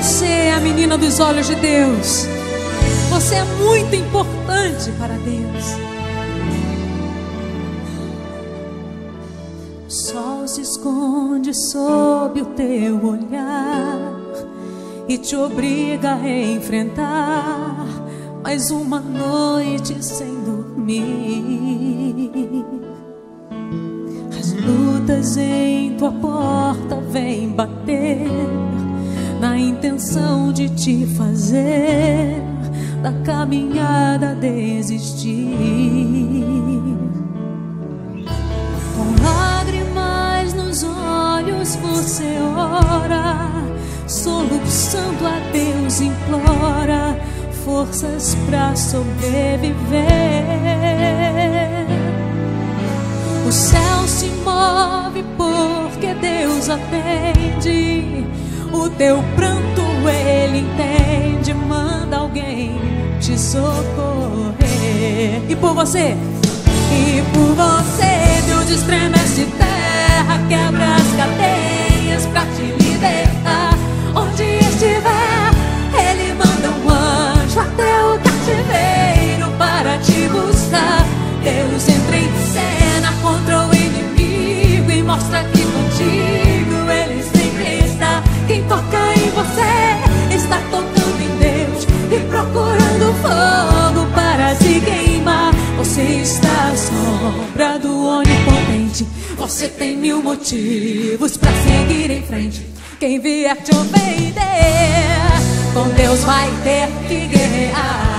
Você é a menina dos olhos de Deus. Você é muito importante para Deus. O sol se esconde sob o teu olhar e te obriga a enfrentar mais uma noite sem dormir. As lutas em tua porta vêm bater na intenção de te fazer da caminhada desistir. Com lágrimas nos olhos você ora, forças para sobreviver. O céu se move porque Deus atende. O teu pranto ele entende, manda alguém te socorrer. E por você, e por você, mostra que contigo ele sempre está. Quem toca em você está tocando em Deus e procurando fogo para se queimar. Você está à sombra do onipotente. Você tem mil motivos para seguir em frente. Quem vier te ofender, com Deus vai ter que guerrear.